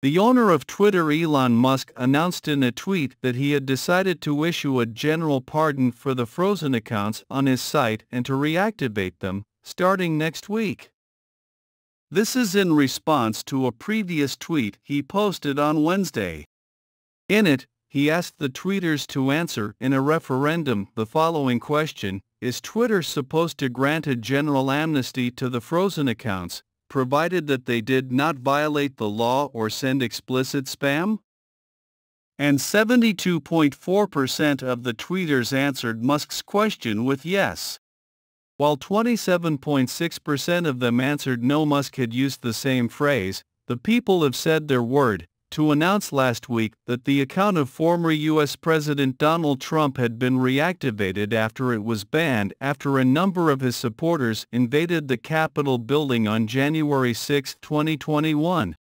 The owner of Twitter Elon Musk announced in a tweet that he had decided to issue a general pardon for the frozen accounts on his site and to reactivate them, starting next week. This is in response to a previous tweet he posted on Wednesday. In it, he asked the tweeters to answer in a referendum the following question, is Twitter supposed to grant a general amnesty to the frozen accounts, provided that they did not violate the law or send explicit spam? And 72.4% of the tweeters answered Musk's question with yes. While 27.6% of them answered no Musk had used the same phrase, the people have said their word, to announce last week that the account of former U.S. President Donald Trump had been reactivated after it was banned after a number of his supporters invaded the Capitol building on January 6, 2021.